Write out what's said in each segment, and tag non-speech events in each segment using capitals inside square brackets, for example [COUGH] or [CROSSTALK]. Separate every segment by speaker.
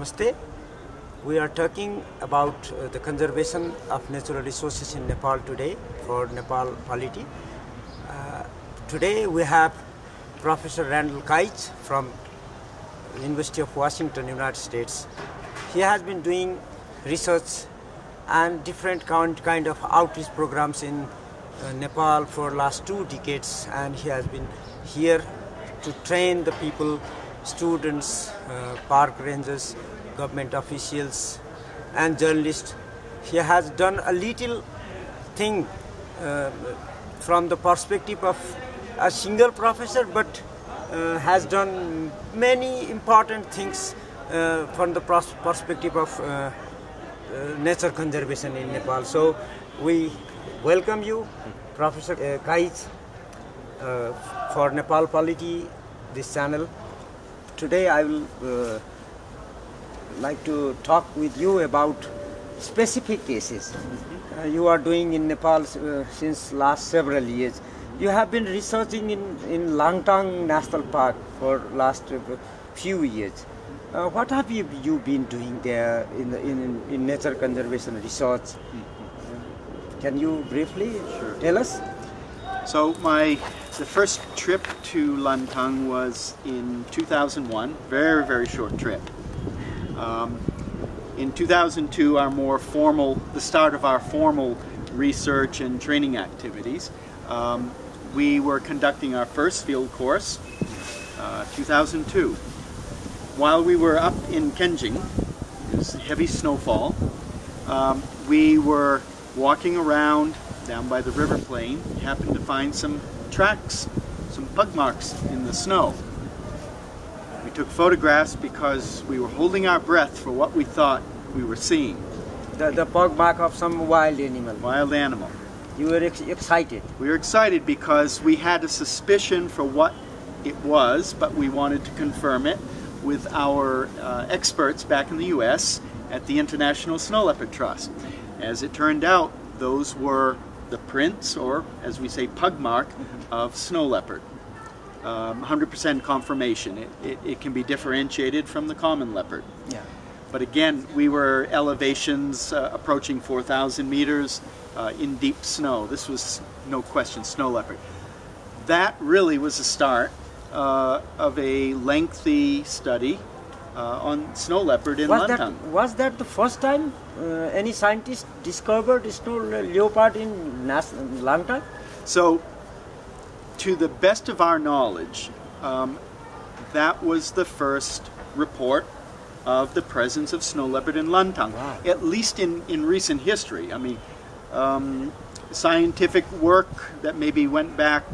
Speaker 1: Namaste. We are talking about uh, the conservation of natural resources in Nepal today for Nepal polity. Uh, today we have Professor Randall Kyes from University of Washington, United States. He has been doing research and different kind, kind of outreach programs in uh, Nepal for last two decades and he has been here to train the people, students, uh, park rangers, government officials and journalists. He has done a little thing uh, from the perspective of a single professor but uh, has done many important things uh, from the perspective of uh, uh, nature conservation in Nepal. So we welcome you, Professor uh, Kyes, uh, for Nepal Polity, this channel. Today I will like to talk with you about specific cases uh, you are doing in Nepal uh, since last several years. You have been researching in, in Langtang National Park for last uh, few years. Uh, what have you, you been doing there in, in, in nature conservation research? Can you briefly tell us?
Speaker 2: So my the first trip to Langtang was in 2001. Very very short trip. Um, in 2002, our more formal, the start of our formal research and training activities, um, we were conducting our first field course, uh, 2002. While we were up in Kenjing, it was heavy snowfall, um, we were walking around down by the river plain, happened to find some tracks, some pug marks in the snow. We took photographs because we were holding our breath for what we thought we were seeing.
Speaker 1: The, the pug mark of some wild animal.
Speaker 2: Wild animal.
Speaker 1: You were ex- excited.
Speaker 2: We were excited because we had a suspicion for what it was, but we wanted to confirm it with our uh, experts back in the US at the International Snow Leopard Trust. As it turned out, those were the prints, or as we say, pug mark, of snow leopard. Um, 100% confirmation. It, it, it can be differentiated from the common leopard.
Speaker 1: Yeah.
Speaker 2: But again, we were elevations uh, approaching 4,000 meters uh, in deep snow. This was no question snow leopard. That really was the start uh, of a lengthy study uh, on snow leopard in
Speaker 1: Was that, was that the first time uh, any scientist discovered snow le- leopard in Nas- Langtang?
Speaker 2: So, to the best of our knowledge, um, that was the first report of the presence of snow leopard in Langtang,
Speaker 1: Wow.
Speaker 2: at least in, in recent history. I mean, um, scientific work that maybe went back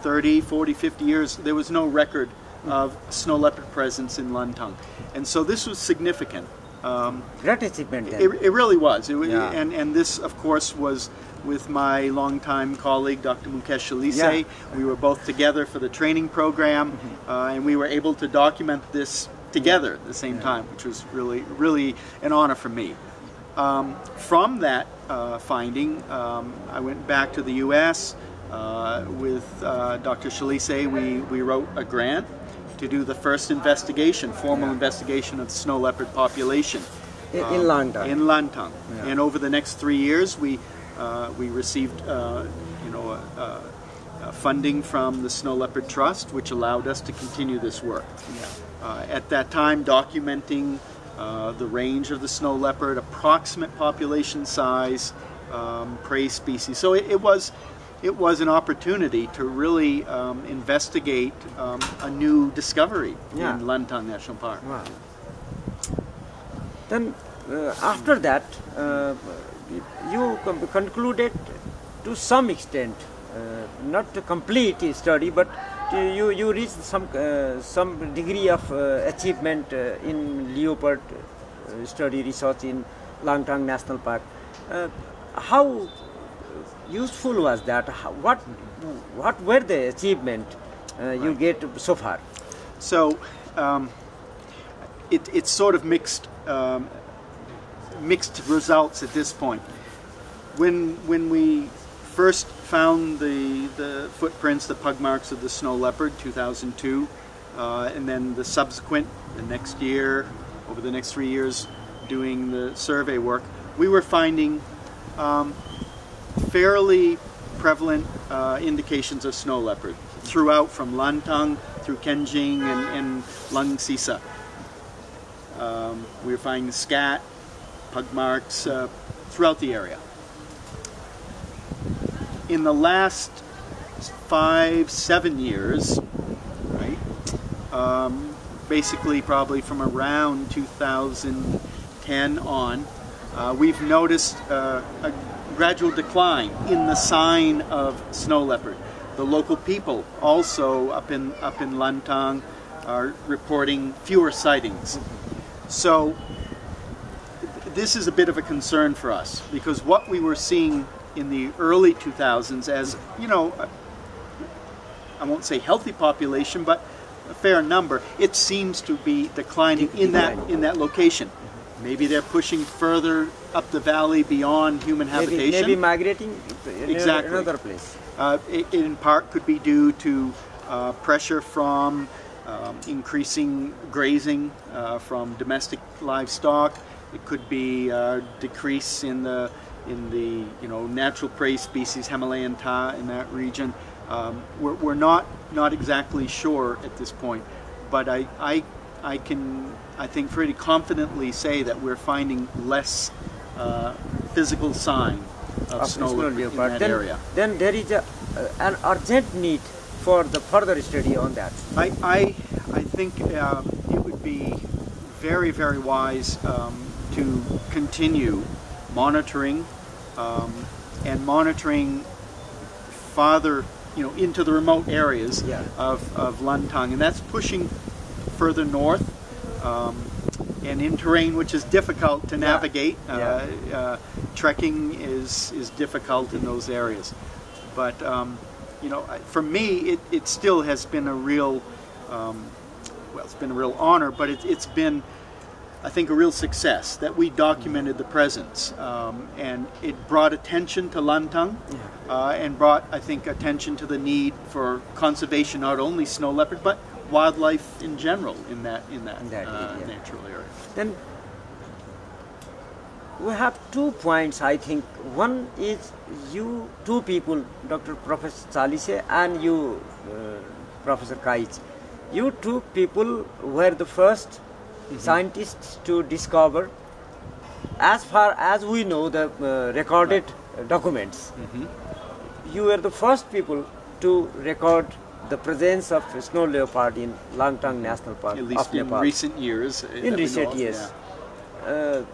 Speaker 2: 30, 40, 50 years, there was no record of snow leopard presence in Langtang. And so this was significant. Um,
Speaker 1: Great achievement
Speaker 2: it, it really was. It,
Speaker 1: Yeah.
Speaker 2: and, and this, of course, was with my longtime colleague, Dr. Mukesh Chalise.
Speaker 1: Yeah.
Speaker 2: We were both together for the training program, uh, and we were able to document this together at the same time, which was really, really an honor for me. Um, from that uh, finding, um, I went back to the U.S. Uh, with uh, Dr. Chalise. We, we wrote a grant to do the first investigation, formal
Speaker 1: Yeah.
Speaker 2: investigation of the snow leopard population
Speaker 1: in,
Speaker 2: um,
Speaker 1: in Langtang.
Speaker 2: In Langtang.
Speaker 1: Yeah.
Speaker 2: And over the next three years, we uh, we received uh, you know uh, uh, funding from the Snow Leopard Trust, which allowed us to continue this work. Uh, at that time, documenting uh, the range of the snow leopard, approximate population size, um, prey species. So it, it was. It was an opportunity to really um, investigate um, a new discovery
Speaker 1: Yeah.
Speaker 2: in Langtang National Park.
Speaker 1: Wow. Then uh, after that, uh, you com- concluded to some extent, uh, not a complete study, but to you you reached some uh, some degree of uh, achievement uh, in leopard uh, study research in Langtang National Park. Uh, how useful was that? What what were the achievement uh, you get so far?
Speaker 2: So um, it, it's sort of mixed um, mixed results at this point. When when we first found the the footprints, the pug marks of the snow leopard, 2002, uh, and then the subsequent, the next year, over the next three years doing the survey work, we were finding um, fairly prevalent uh, indications of snow leopard throughout from Langtang through Kenjing and, and Langsisa. Um, we were finding scat, pug marks uh, throughout the area. In the last five, seven years, right, um, basically probably from around 2010 on, uh, we've noticed uh, a gradual decline in the sign of snow leopard. The local people also up in up in Langtang are reporting fewer sightings. So this is a bit of a concern for us because what we were seeing in the early 2000s as, you know, I won't say healthy population, but a fair number, it seems to be declining in that in that location. Maybe they're pushing further up the valley beyond human
Speaker 1: Maybe,
Speaker 2: habitation.
Speaker 1: maybe migrating to
Speaker 2: Exactly.
Speaker 1: another place.
Speaker 2: Uh, it, in part could be due to uh, pressure from um, increasing grazing uh, from domestic livestock. It could be uh, decrease in the in the you know natural prey species Himalayan tahr in that region. Um, we're, we're not not exactly sure at this point, but I, I I can I think pretty confidently say that we're finding less uh, physical sign of,
Speaker 1: of
Speaker 2: snow
Speaker 1: snow
Speaker 2: in that
Speaker 1: then,
Speaker 2: area.
Speaker 1: then there is a, uh, an urgent need for the further study on that.
Speaker 2: I, I, I think um, it would be very, very wise um, to continue monitoring um, and monitoring farther, you know, into the remote areas
Speaker 1: Yeah.
Speaker 2: of, of Langtang. And that's pushing further north um, and in terrain which is difficult to navigate.
Speaker 1: Yeah.
Speaker 2: Uh, uh, trekking is, is difficult in those areas. But, um, you know, for me, it, it still has been a real, um, well, it's been a real honor, but it, it's been, I think, a real success that we documented the presence. Um, and it brought attention to Langtang uh, and brought, I think, attention to the need for conservation, not only snow leopard, but wildlife in general in that, in that,
Speaker 1: In that
Speaker 2: uh,
Speaker 1: area.
Speaker 2: natural area.
Speaker 1: Then we have two points I think. One is you two people, Dr. Professor Chalise and you, uh, Professor Kyes. You two people were the 1st scientists to discover, as far as we know, the uh, recorded uh, documents. You were the first people to record the presence of snow leopard in Langtang National Park
Speaker 2: At least
Speaker 1: of
Speaker 2: in
Speaker 1: Nepal
Speaker 2: recent years. uh,
Speaker 1: in recent years.
Speaker 2: yeah.
Speaker 1: Uh,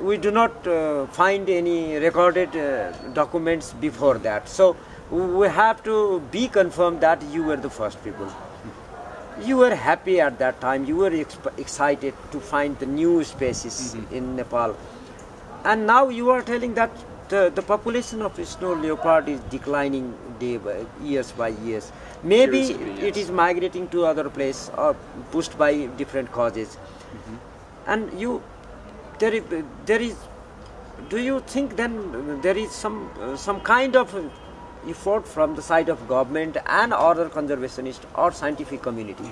Speaker 1: we do not uh, find any recorded uh, documents before that. So we have to be confirmed that you were the first people. You were happy at that time. You were exp- excited to find the new species in Nepal, and now you are telling that the, the population of snow leopard is declining day by years by years. Maybe
Speaker 2: Appears to be,
Speaker 1: it is migrating to other place or pushed by different causes. And you, there is, there is. Do you think then there is some uh, some kind of effort from the side of government and other conservationist or scientific community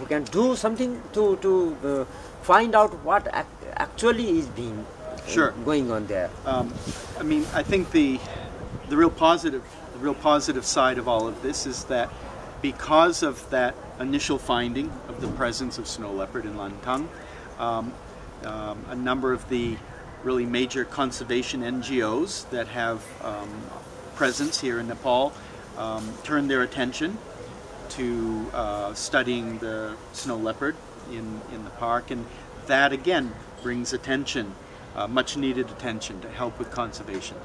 Speaker 1: who can do something to to uh, find out what ac- actually is being
Speaker 2: Sure.
Speaker 1: going on there?
Speaker 2: Um, I mean, I think the the real positive the real positive side of all of this is that because of that initial finding of the presence of snow leopard in Langtang, um, um, a number of the really major conservation NGOs that have um, presence here in Nepal um, turned their attention to uh, studying the snow leopard in, in the park, and that again brings attention, uh, much needed attention to help with conservation.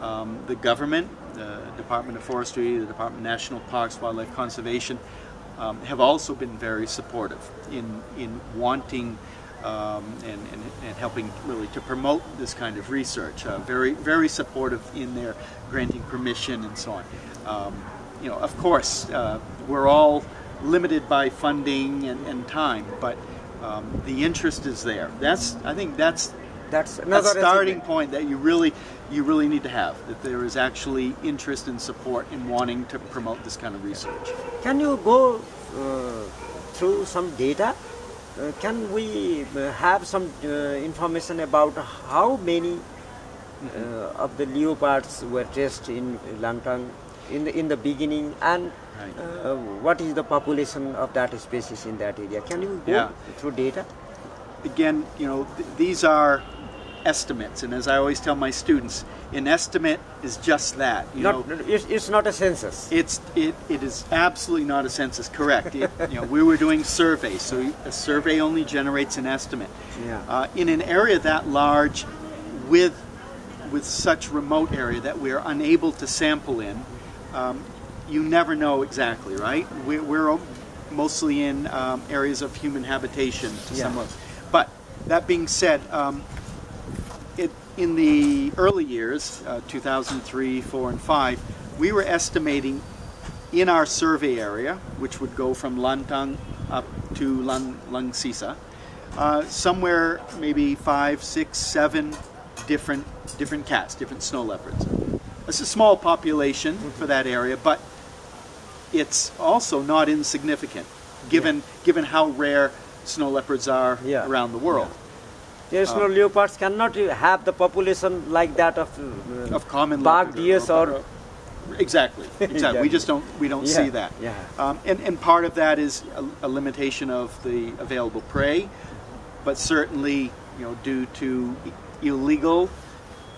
Speaker 2: Um, the government, the Department of Forestry, the Department of National Parks, Wildlife Conservation, um, have also been very supportive in, in wanting um, and, and, and helping really to promote this kind of research. Uh, very, very supportive in their granting permission and so on. Um, you know, of course, uh, we're all limited by funding and, and time, but um, the interest is there. That's, I think, that's
Speaker 1: That's
Speaker 2: a starting point that you really, you really need to have. That there is actually interest and support in wanting to promote this kind of research.
Speaker 1: Can you go uh, through some data uh, can we uh, have some uh, information about how many uh, of the leopards were traced in Langtang in the, in the beginning and
Speaker 2: Right.
Speaker 1: uh, what is the population of that species in that area? Can you go
Speaker 2: Yeah.
Speaker 1: through data?
Speaker 2: Again, you know, th- these are estimates, and as I always tell my students, an estimate is just that. You
Speaker 1: Not,
Speaker 2: know,
Speaker 1: it's, it's not a census.
Speaker 2: It's it, it is absolutely not a census. Correct. It, you know, we were doing surveys, so a survey only generates an estimate.
Speaker 1: Yeah.
Speaker 2: Uh, in an area that large, with with such remote area that we are unable to sample in, um, you never know exactly, right? We're, we're mostly in um, areas of human habitation to
Speaker 1: Yeah.
Speaker 2: some of. But that being said, um, in the early years, uh, 2003, 4, and 5, we were estimating in our survey area, which would go from Langtang up to Lang, Langsisa, uh, somewhere maybe five, six, seven different different cats, different snow leopards. It's a small population for that area, but it's also not insignificant, given given how rare snow leopards are
Speaker 1: Yeah.
Speaker 2: around the world.
Speaker 1: There is no leopards cannot have the population like that of, uh,
Speaker 2: of common
Speaker 1: bog
Speaker 2: leopard
Speaker 1: deers or
Speaker 2: exactly [LAUGHS] exactly
Speaker 1: Yeah.
Speaker 2: we just don't we don't
Speaker 1: Yeah,
Speaker 2: see that
Speaker 1: yeah.
Speaker 2: um, and, and part of that is a, a limitation of the available prey but certainly you know due to illegal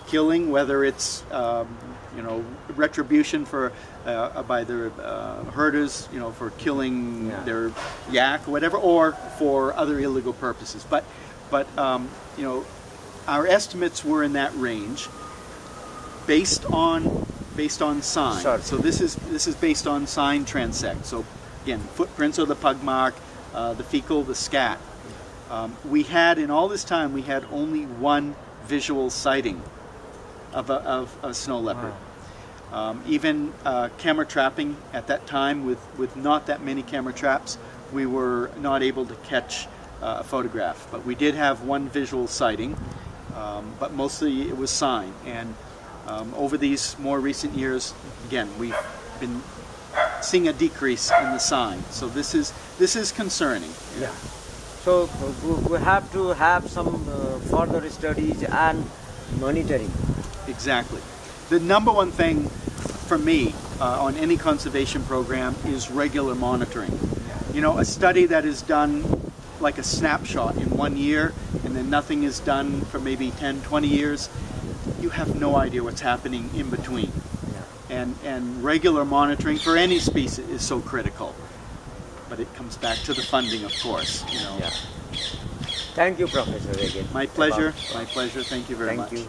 Speaker 2: killing whether it's um, you know retribution for uh, by the uh, herders you know for killing
Speaker 1: Yeah.
Speaker 2: their yak or whatever or for other illegal purposes but but um, you know our estimates were in that range based on based on sign.
Speaker 1: Sure.
Speaker 2: So this is this is based on sign transect. So again, footprints of the pug mark, uh, the fecal, the scat. Um, we had in all this time we had only one visual sighting of a, of a snow leopard. Um, even uh, camera trapping at that time, with, with not that many camera traps, we were not able to catch a photograph. But we did have one visual sighting, um, but mostly it was sign. And um, over these more recent years, again, we've been seeing a decrease in the sign. So this is this is concerning.
Speaker 1: Yeah. So uh, we- we have to have some uh, further studies and monitoring.
Speaker 2: Exactly. The number one thing for me uh, on any conservation program is regular monitoring. You know, a study that is done like a snapshot in one year and then nothing is done for maybe 10, 20 years, you have no idea what's happening in between. And, and regular monitoring for any species is so critical. But it comes back to the funding, of course. You know.
Speaker 1: Yeah. Thank you, Professor, again.
Speaker 2: My pleasure.
Speaker 1: about-
Speaker 2: My pleasure. Thank you very
Speaker 1: Thank
Speaker 2: much.
Speaker 1: you.